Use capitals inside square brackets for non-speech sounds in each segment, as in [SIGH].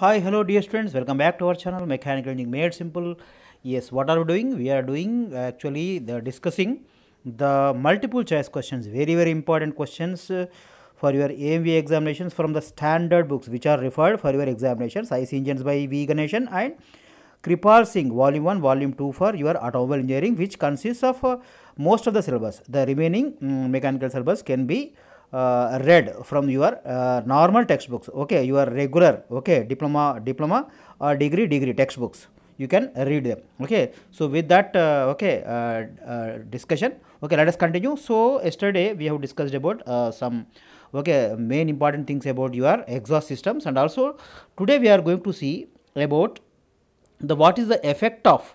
Hi, hello dear students, welcome back to our channel Mechanical Engineering Made Simple. Yes, what are we doing? We are doing actually the discussing the multiple choice questions, very very important questions uh, for your AMV examinations from the standard books which are referred for your examinations IC Engines by V Ganesan and Kirpal Singh volume 1 volume 2 for your automobile engineering which consists of uh, most of the syllabus. The remaining mm, mechanical syllabus can be uh, read from your uh, normal textbooks. Okay your regular okay diploma diploma or degree degree textbooks. You can read them. Okay so with that uh, okay uh, uh, discussion okay let us continue. So yesterday we have discussed about uh, some okay main important things about your exhaust systems. And also today we are going to see about the what is the effect of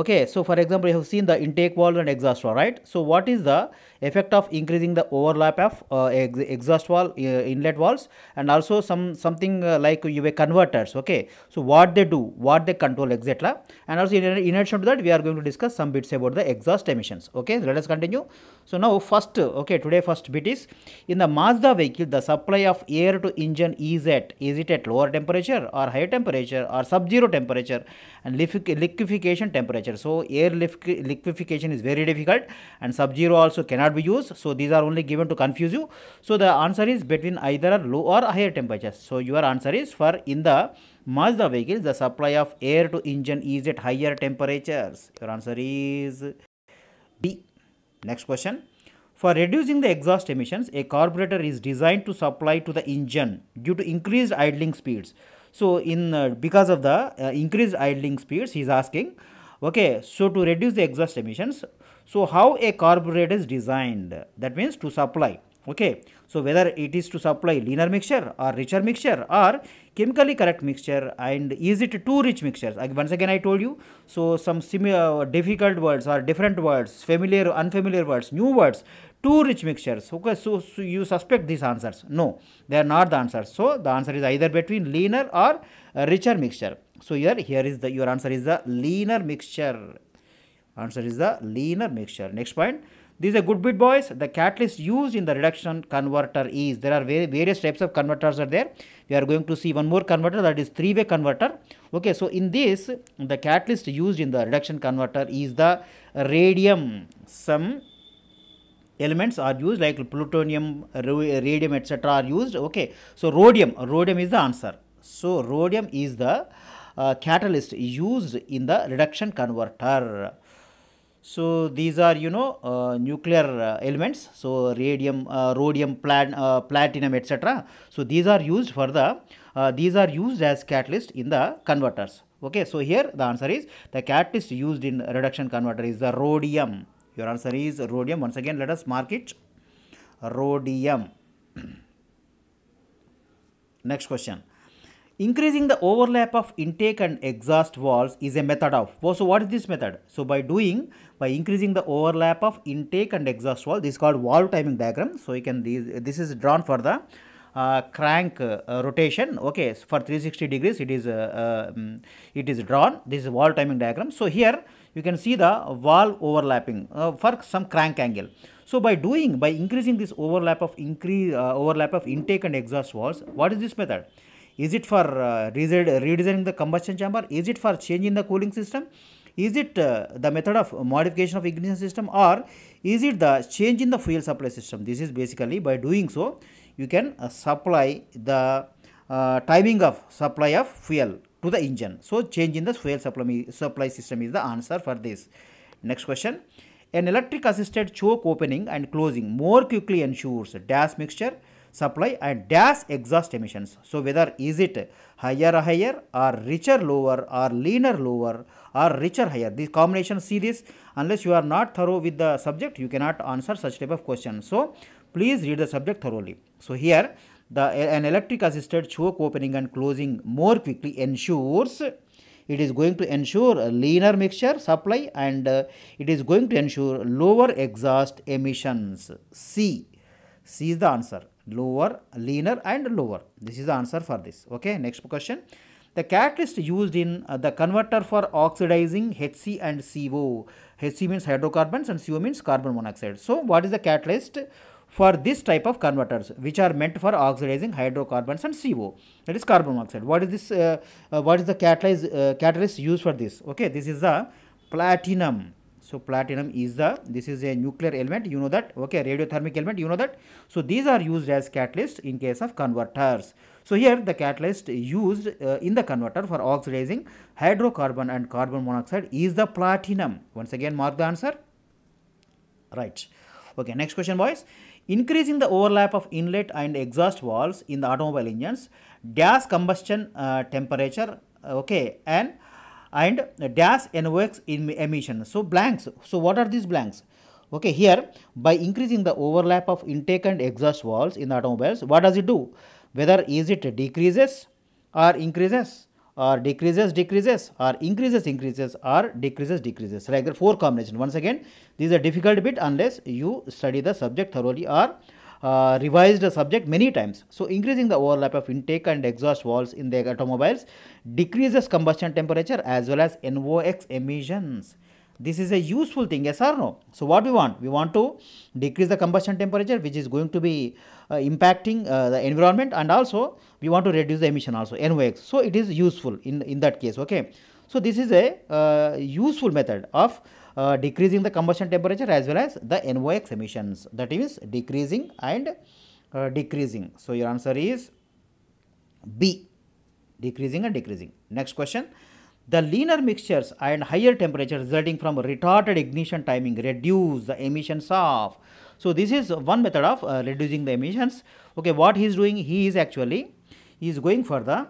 okay so for example you have seen the intake valve and exhaust valve right? So what is the effect of increasing the overlap of uh, ex exhaust valve uh, inlet valves and also some something uh, like UV converters okay? So what they do what they control etc and also in, in addition to that we are going to discuss some bits about the exhaust emissions okay? Let us continue. So now first okay today first bit is in the Mazda vehicle the supply of air to engine is at is it at lower temperature or higher temperature or sub zero temperature and liquefaction temperature so air liquefaction is very difficult and sub zero also cannot be used. So these are only given to confuse you. So the answer is between either low or higher temperatures so your answer is for in the Mazda vehicles the supply of air to engine is at higher temperatures. Your answer is B. next question. For reducing the exhaust emissions a carburetor is designed to supply to the engine due to increased idling speeds. So in uh, because of the uh, increased idling speeds he is asking okay so to reduce the exhaust emissions so how a carburetor is designed? That means to supply. Okay so whether it is to supply leaner mixture or richer mixture or chemically correct mixture and is it too rich mixtures? Like once again i told you so some similar uh, difficult words or different words familiar unfamiliar words new words too rich mixtures. Okay so, so you suspect these answers. No they are not the answers. So the answer is either between leaner or uh, richer mixture so here here is the your answer is the leaner mixture. Answer is the leaner mixture. Next point. This is a good bit boys. The catalyst used in the reduction converter is there are various types of converters are there. We are going to see one more converter that is three way converter. Okay so in this the catalyst used in the reduction converter is the radium. Some elements are used like plutonium radium etc are used. Okay so rhodium rhodium is the answer. So rhodium is the uh, catalyst used in the reduction converter. So these are you know uh, nuclear uh, elements. So radium uh, rhodium plat platinum etc so these are used for the these are used as catalyst in the converters. Okay so here the answer is the catalyst used in reduction converter is the rhodium. Your answer is rhodium. Once again let us mark it. Rhodium. [CLEARS THROAT] Next question increasing the overlap of intake and exhaust valves is a method of so what is this method? So by doing by increasing the overlap of intake and exhaust valve this is called valve timing diagram. So you can this is drawn for the uh, crank uh, rotation. Okay for 360 degrees it is uh, um, it is drawn. This is valve timing diagram. So here you can see the valve overlapping uh, for some crank angle. So by doing by increasing this overlap of increase uh, overlap of intake and exhaust valves what is this method is it for uh, redesigning the combustion chamber? Is it for changing the cooling system? Is it uh, the method of modification of ignition system or is it the change in the fuel supply system? This is basically by doing so you can uh, supply the uh, timing of supply of fuel to the engine. So change in the fuel supply, supply system is the answer for this. Next question. An electric assisted choke opening and closing more quickly ensures dash mixture supply and dash exhaust emissions. So whether is it higher higher or richer lower or leaner lower or richer higher. This combination see this unless you are not thorough with the subject you cannot answer such type of question. So please read the subject thoroughly. So here the an electric assisted choke opening and closing more quickly ensures it is going to ensure a leaner mixture supply and uh, it is going to ensure lower exhaust emissions. C. C is the answer lower, leaner and lower. This is the answer for this. Okay, next question. The catalyst used in uh, the converter for oxidizing HC and CO. HC means hydrocarbons and CO means carbon monoxide. So, what is the catalyst for this type of converters which are meant for oxidizing hydrocarbons and CO that is carbon monoxide. What is this uh, uh, what is the catalyst uh, catalyst used for this okay this is the platinum so platinum is the this is a nuclear element. You know that. Okay radiothermic element. You know that. So these are used as catalyst in case of converters. So here the catalyst used uh, in the converter for oxidizing hydrocarbon and carbon monoxide is the platinum. Once again mark the answer. Right. Okay next question boys. Increasing the overlap of inlet and exhaust valves in the automobile engines gas combustion uh, temperature okay and and dash NOx emission. So blanks. So what are these blanks? Okay, here by increasing the overlap of intake and exhaust valves in the automobiles, what does it do? Whether is it decreases or increases or decreases decreases or increases increases or decreases decreases. Like the four combination. Once again, this is a difficult bit unless you study the subject thoroughly or uh, revised the subject many times. So, increasing the overlap of intake and exhaust valves in the automobiles decreases combustion temperature as well as NOx emissions. This is a useful thing, yes or no? So, what we want? We want to decrease the combustion temperature which is going to be uh, impacting uh, the environment and also we want to reduce the emission also NOx. So, it is useful in, in that case, okay. So, this is a uh, useful method of uh, decreasing the combustion temperature as well as the NOx emissions that is decreasing and uh, decreasing. So, your answer is B decreasing and decreasing. Next question the leaner mixtures and higher temperature resulting from retarded ignition timing reduce the emissions of. So, this is one method of uh, reducing the emissions. Okay, what he is doing? He is actually he is going for the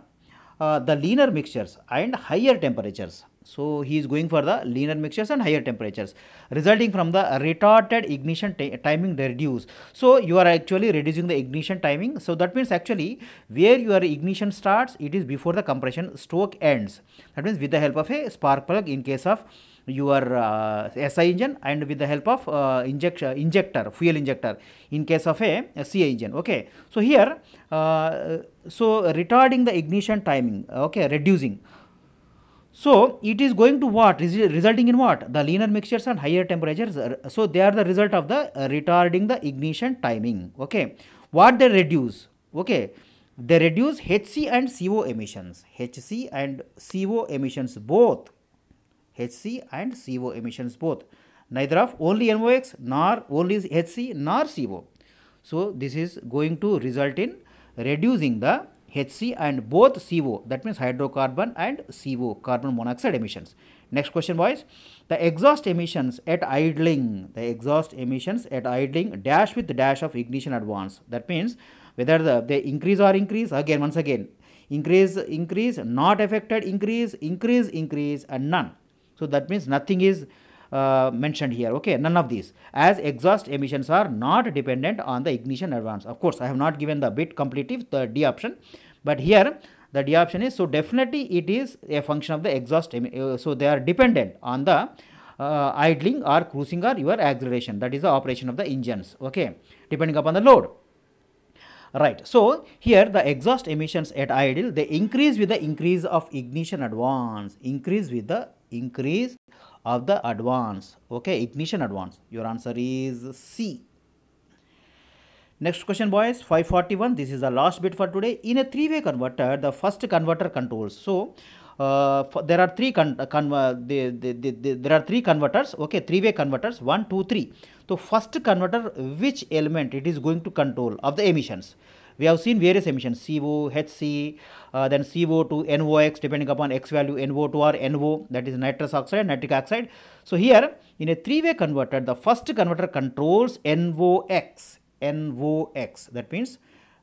uh, the leaner mixtures and higher temperatures. So, he is going for the leaner mixtures and higher temperatures resulting from the retarded ignition timing reduce. So, you are actually reducing the ignition timing. So, that means actually where your ignition starts it is before the compression stroke ends. That means with the help of a spark plug in case of your uh, SI engine and with the help of uh, uh, injector, fuel injector in case of a, a CI engine. Okay. So, here, uh, so retarding the ignition timing, okay, reducing. So, it is going to what? Resulting in what? The leaner mixtures and higher temperatures. So, they are the result of the uh, retarding the ignition timing. Okay. What they reduce? Okay. They reduce HC and CO emissions. HC and CO emissions both. HC and CO emissions both. Neither of only NOx nor only HC nor CO. So, this is going to result in reducing the HC and both CO that means hydrocarbon and CO carbon monoxide emissions. Next question boys, the exhaust emissions at idling, the exhaust emissions at idling dash with dash of ignition advance that means whether the, they increase or increase again once again increase increase not affected increase increase increase and none. So, that means nothing is uh, mentioned here. Okay none of these. As exhaust emissions are not dependent on the ignition advance. Of course i have not given the bit completive the d option. But here the D option is so definitely it is a function of the exhaust. Uh, so they are dependent on the uh, idling or cruising or your acceleration. That is the operation of the engines. Okay depending upon the load. Right. So here the exhaust emissions at idle they increase with the increase of ignition advance increase with the increase of the advance. Okay ignition advance. Your answer is c. Next question boys. 541 this is the last bit for today. In a three way converter the first converter controls. So uh, there are three con, con uh, the, the, the, there are three converters. Okay three way converters. One two three. So first converter which element it is going to control of the emissions we have seen various emissions CO, HC, uh, then CO to NOx depending upon X value NO2 or NO that is nitrous oxide, nitric oxide. So here in a three-way converter the first converter controls NOx NOx that means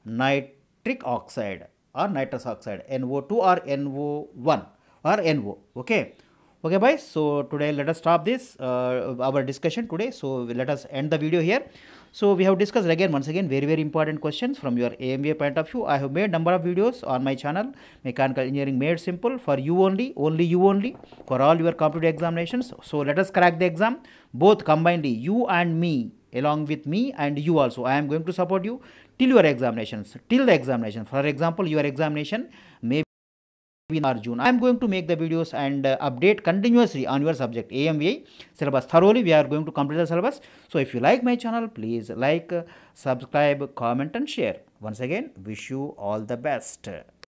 nitric oxide or nitrous oxide NO2 or NO1 or NO okay okay boys so today let us stop this uh, our discussion today. So let us end the video here. So we have discussed again once again very very important questions from your AMVI point of view. I have made number of videos on my channel mechanical engineering made simple for you only only you only for all your competitive examinations. So let us crack the exam both combinedly you and me along with me and you also. I am going to support you till your examinations, till the examination. For example, your examination may Arjun. I am going to make the videos and uh, update continuously on your subject AMVI syllabus thoroughly. We are going to complete the syllabus. So if you like my channel, please like, uh, subscribe, comment and share. Once again, wish you all the best.